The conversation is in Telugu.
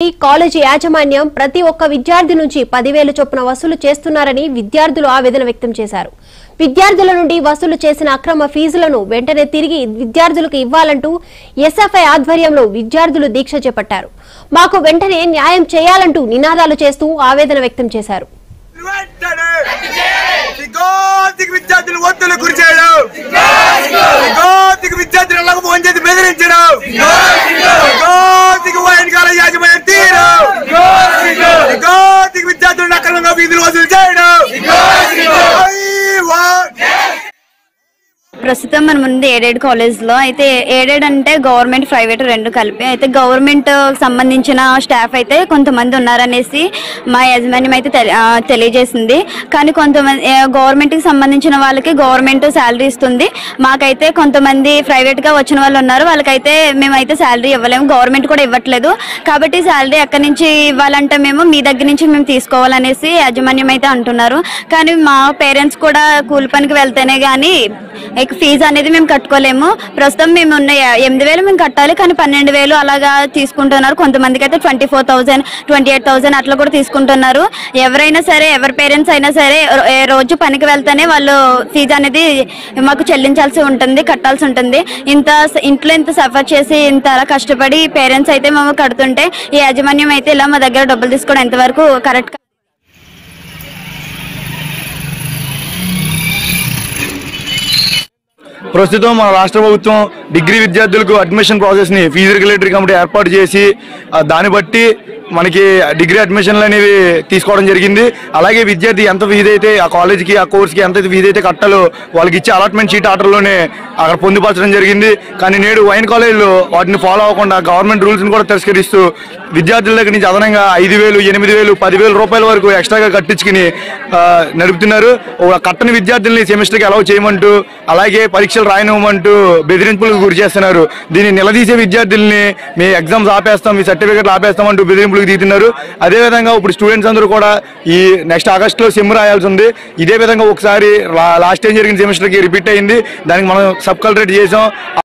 ఈ కాలేజీ యాజమాన్యం ప్రతి ఒక్క విద్యార్థి నుంచి పదివేలు చొప్పున వసూలు చేస్తున్నారని విద్యార్థులు ఆవేదన వ్యక్తం చేశారు విద్యార్థుల నుండి వసూలు చేసిన అక్రమ ఫీజులను వెంటనే తిరిగి విద్యార్థులకు ఇవ్వాలంటూ ఎస్ఎఫ్ఐ ఆధ్వర్యంలో విద్యార్థులు దీక్ష చేపట్టారు మాకు వెంటనే న్యాయం చేయాలంటూ నినాదాలు చేస్తూ ఆవేదన వ్యక్తం చేశారు వెంటనే సిగోతికి విద్యార్థులు ఒత్తులు గురి చేయడం సిగోతికి విద్యార్థులు ఎలాగో ఫోన్ చేసి బెదిరించడం సిగోతికి వైన్ కాలేజ్ యాజమాన్యం తీయడం సిగోతికి విద్యార్థులను అక్రమంగా వీధులు వసూలు చేయడం I want ప్రస్తుతం మనం ఉంది ఏడేడ్ కాలేజ్లో అయితే ఏడేడ్ అంటే గవర్నమెంట్ ప్రైవేట్ రెండు కలిపి అయితే గవర్నమెంట్ సంబంధించిన స్టాఫ్ అయితే కొంతమంది ఉన్నారనేసి మా యాజమాన్యం అయితే తెలి- తెలియజేసింది. కానీ కొంతమంది గవర్నమెంట్కి సంబంధించిన వాళ్ళకి గవర్నమెంట్ శాలరీ ఇస్తుంది. మాకైతే కొంతమంది ప్రైవేట్గా వచ్చిన వాళ్ళు ఉన్నారు. వాళ్ళకైతే మేమైతే శాలరీ ఇవ్వలేము. గవర్నమెంట్ కూడా ఇవ్వట్లేదు. కాబట్టి శాలరీ ఎక్కడి నుంచి ఇవ్వాలంటే మేము మీ దగ్గర నుంచి మేము తీసుకోవాలనేసి యాజమాన్యం అయితే అంటున్నారు. కానీ మా పేరెంట్స్ కూడా కూలి పనికి వెళ్తేనే కానీ ఫీజు అనేది మేము కట్టుకోలేము. ప్రస్తుతం మేము ఉన్న ఎనిమిది వేలు మేము కట్టాలి కానీ పన్నెండు వేలు అలాగా తీసుకుంటున్నారు. కొంతమందికి అయితే twenty four thousand twenty eight thousand అట్లా కూడా తీసుకుంటున్నారు. ఎవరైనా సరే ఎవరి పేరెంట్స్ అయినా సరే ఏ రోజు పనికి వెళ్తేనే వాళ్ళు ఫీజు అనేది మాకు చెల్లించాల్సి ఉంటుంది కట్టాల్సి ఉంటుంది. ఇంత ఇంట్లో ఇంత సఫర్ చేసి ఇంత అలా కష్టపడి పేరెంట్స్ అయితే మేము కడుతుంటే ఈ యాజమాన్యం అయితే ఇలా మా దగ్గర డబ్బులు తీసుకోవడం ఎంతవరకు కరెక్ట్ ప్రస్తుతం మన రాష్ట్ర ప్రభుత్వం డిగ్రీ విద్యార్థులకు అడ్మిషన్ ప్రాసెస్ని ఫీజు రెగ్యులేటరీ కమిటీ ఏర్పాటు చేసి దాన్ని బట్టి మనకి డిగ్రీ అడ్మిషన్లు అనేవి తీసుకోవడం జరిగింది. అలాగే విద్యార్థి ఎంత ఫీజు అయితే ఆ కాలేజీకి ఆ కోర్స్కి ఎంత ఫీజు అయితే కట్టాలో వాళ్ళకి ఇచ్చే అలాట్మెంట్ షీట్ ఆర్డర్లోనే అక్కడ పొందుపరచడం జరిగింది. కానీ నేడు వైన్ కాలేజీలో వాటిని ఫాలో అవ్వకుండా గవర్నమెంట్ రూల్స్ని కూడా తిరస్కరిస్తూ విద్యార్థుల దగ్గర నుంచి అదనంగా ఐదు వేలు ఎనిమిది వేలు పదివేల రూపాయల వరకు ఎక్స్ట్రాగా కట్టించుకుని నడుపుతున్నారు. కట్టని విద్యార్థుల్ని సెమిస్టర్కి అలౌ చేయమంటూ అలాగే పరీక్షలు రాయనివ్వమంటూ బెదిరింపులకు గురి చేస్తున్నారు. దీన్ని నిలదీసే విద్యార్థుల్ని మీ ఎగ్జామ్స్ ఆపేస్తాం మీ సర్టిఫికెట్లు ఆపేస్తామంటూ బెదిరింపులు బెదిరింపులకు దిగుతున్నారు అదేవిధంగా ఇప్పుడు స్టూడెంట్స్ అందరూ కూడా ఈ నెక్స్ట్ ఆగస్టులో సెమ్ రాయాల్సి ఉంది. ఇదే విధంగా ఒకసారి లాస్ట్ టైం జరిగిన సెమిస్టర్కి రిపీట్ అయింది. దానికి మనం సబ్ కలరేట్ చేసాం.